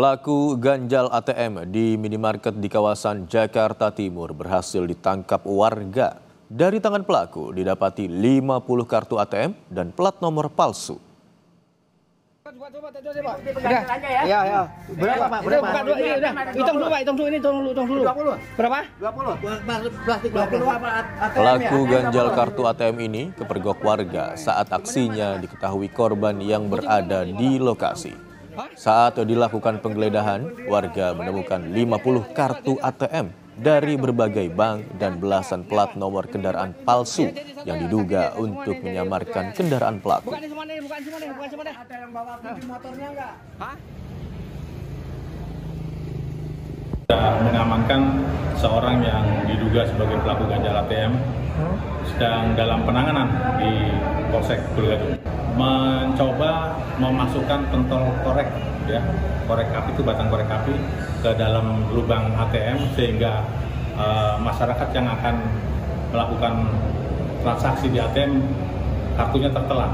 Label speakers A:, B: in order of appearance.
A: Pelaku ganjal ATM di minimarket di kawasan Jakarta Timur berhasil ditangkap warga. Dari tangan pelaku didapati 50 kartu ATM dan plat nomor palsu.
B: Udah. Ya, ya. Berapa, Pak? Berapa? Bukan dua ini udah. Hitung dulu, Pak. Hitung dulu ini, hitung dulu, hitung dulu.
C: 20.
B: Berapa?
C: 20. Plastik 20 apa ATM
A: Pelaku
C: ya?
A: ganjal kartu ATM ini kepergok warga saat aksinya diketahui korban yang berada di lokasi. Saat dilakukan penggeledahan, warga menemukan 50 kartu ATM dari berbagai bank dan belasan plat nomor kendaraan palsu yang diduga untuk menyamarkan kendaraan pelaku.
D: Sudah mengamankan seorang yang diduga sebagai pelaku ganjal ATM sedang dalam penanganan di Polsek Bulgadung. Mencoba memasukkan pentol korek ya, korek api itu batang korek api ke dalam lubang ATM sehingga eh, masyarakat yang akan melakukan transaksi di ATM kartunya tertelan.